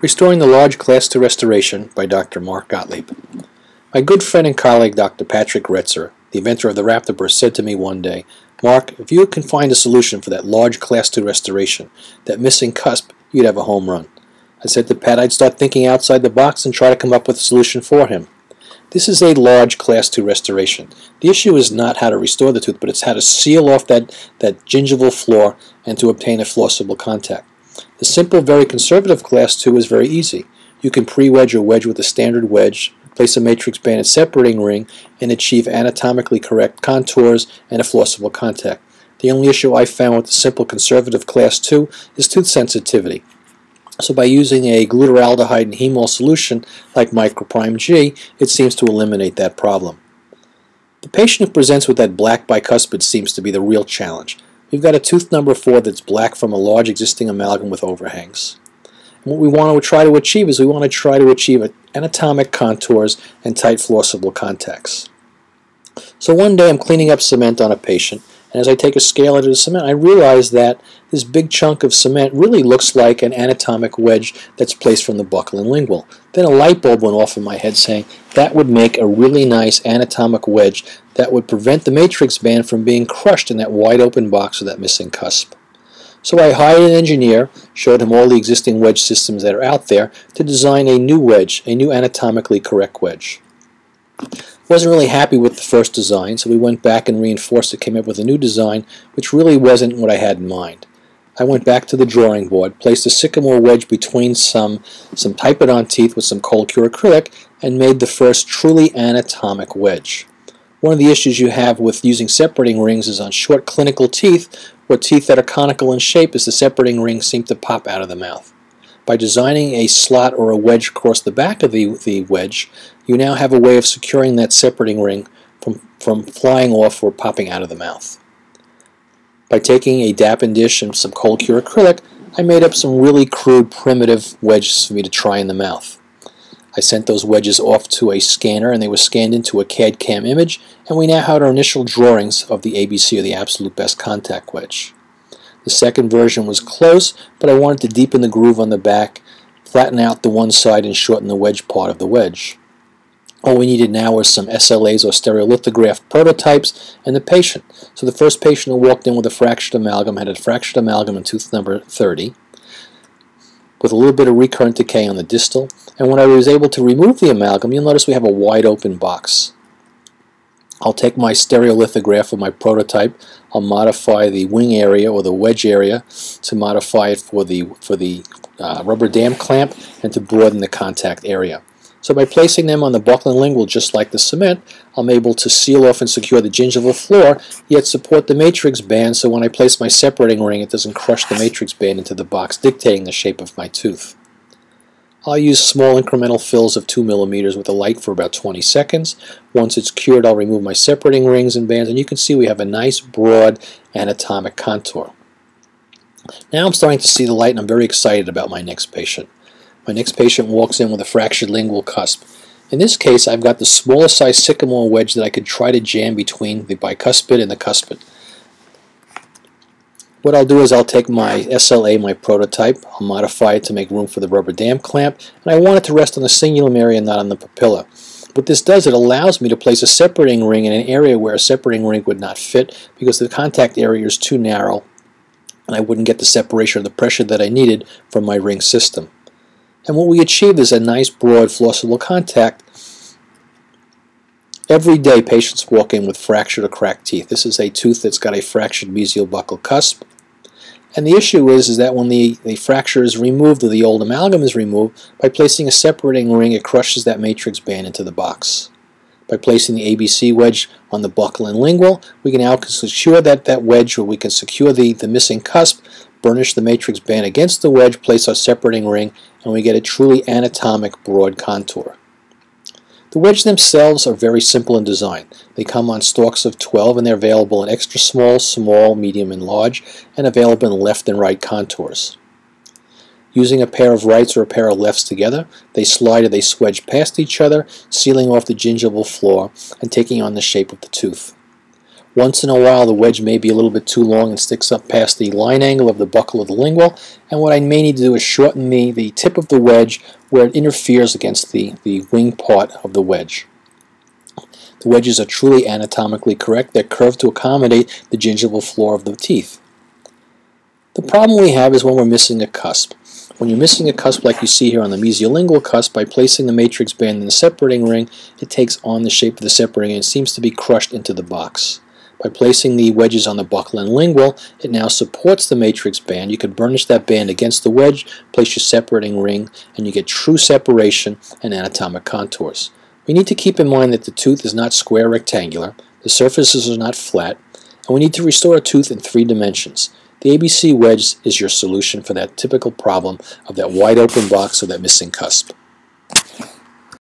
Restoring the Large Class II Restoration by Dr. Marc Gottlieb. My good friend and colleague Dr. Patrick Retzer, the inventor of the Raptor said to me one day, Marc, if you can find a solution for that large Class II restoration, that missing cusp, you'd have a home run. I said to Pat I'd start thinking outside the box and try to come up with a solution for him. This is a large Class II restoration. The issue is not how to restore the tooth, but it's how to seal off that, that gingival floor and to obtain a flossable contact. The simple, very conservative class 2 is very easy. You can pre-wedge or wedge with a standard wedge, place a matrix banded separating ring, and achieve anatomically correct contours and a flossable contact. The only issue I found with the simple conservative class 2 is tooth sensitivity. So by using a glutaraldehyde and hemol solution like Microprime G, it seems to eliminate that problem. The patient who presents with that black bicuspid seems to be the real challenge. We've got a tooth number 4 that's black from a large existing amalgam with overhangs. And what we want to try to achieve is we want to try to achieve anatomic contours and tight flossable contacts. So one day I'm cleaning up cement on a patient and as I take a scale into the cement, I realize that this big chunk of cement really looks like an anatomic wedge that's placed from the buccal and lingual. Then a light bulb went off in my head saying that would make a really nice anatomic wedge that would prevent the matrix band from being crushed in that wide open box with that missing cusp. So I hired an engineer, showed him all the existing wedge systems that are out there to design a new wedge, a new anatomically correct wedge wasn't really happy with the first design, so we went back and reinforced it, came up with a new design, which really wasn't what I had in mind. I went back to the drawing board, placed a sycamore wedge between some, some Typodont teeth with some cold cure acrylic, and made the first truly anatomic wedge. One of the issues you have with using separating rings is on short clinical teeth, or teeth that are conical in shape, is the separating rings seem to pop out of the mouth. By designing a slot or a wedge across the back of the, the wedge, you now have a way of securing that separating ring from, from flying off or popping out of the mouth. By taking a Dappen dish and some cold cure acrylic, I made up some really crude primitive wedges for me to try in the mouth. I sent those wedges off to a scanner and they were scanned into a CAD CAM image and we now had our initial drawings of the ABC or the absolute best contact wedge. The second version was close, but I wanted to deepen the groove on the back, flatten out the one side, and shorten the wedge part of the wedge. All we needed now was some SLAs or stereolithographed prototypes and the patient. So the first patient who walked in with a fractured amalgam had a fractured amalgam in tooth number 30 with a little bit of recurrent decay on the distal. And when I was able to remove the amalgam, you'll notice we have a wide open box. I'll take my stereolithograph of my prototype. I'll modify the wing area or the wedge area to modify it for the for the uh, rubber dam clamp and to broaden the contact area. So by placing them on the buccal and lingual just like the cement, I'm able to seal off and secure the gingival floor, yet support the matrix band so when I place my separating ring it doesn't crush the matrix band into the box, dictating the shape of my tooth. I'll use small incremental fills of 2 millimeters with a light for about 20 seconds. Once it's cured, I'll remove my separating rings and bands, and you can see we have a nice broad anatomic contour. Now I'm starting to see the light, and I'm very excited about my next patient. My next patient walks in with a fractured lingual cusp. In this case, I've got the smallest size sycamore wedge that I could try to jam between the bicuspid and the cuspid. What I'll do is I'll take my SLA, my prototype, I'll modify it to make room for the rubber dam clamp, and I want it to rest on the cingulum area, not on the papilla. What this does, it allows me to place a separating ring in an area where a separating ring would not fit because the contact area is too narrow and I wouldn't get the separation or the pressure that I needed from my ring system. And what we achieved is a nice broad flossable contact Every day, patients walk in with fractured or cracked teeth. This is a tooth that's got a fractured mesial buccal cusp. And the issue is, is that when the, the fracture is removed or the old amalgam is removed, by placing a separating ring, it crushes that matrix band into the box. By placing the ABC wedge on the buccal and lingual, we can now secure that, that wedge, or we can secure the, the missing cusp, burnish the matrix band against the wedge, place our separating ring, and we get a truly anatomic broad contour. The wedges themselves are very simple in design. They come on stalks of 12 and they're available in extra small, small, medium, and large, and available in left and right contours. Using a pair of rights or a pair of lefts together, they slide or they swedge past each other, sealing off the gingival floor and taking on the shape of the tooth. Once in a while the wedge may be a little bit too long and sticks up past the line angle of the buccal of the lingual and what I may need to do is shorten the, the tip of the wedge where it interferes against the, the wing part of the wedge. The wedges are truly anatomically correct. They're curved to accommodate the gingival floor of the teeth. The problem we have is when we're missing a cusp. When you're missing a cusp like you see here on the mesiolingual cusp, by placing the matrix band in the separating ring, it takes on the shape of the separating and seems to be crushed into the box. By placing the wedges on the buccal and lingual, it now supports the matrix band. You can burnish that band against the wedge, place your separating ring, and you get true separation and anatomic contours. We need to keep in mind that the tooth is not square rectangular, the surfaces are not flat, and we need to restore a tooth in three dimensions. The ABC wedge is your solution for that typical problem of that wide open box or that missing cusp.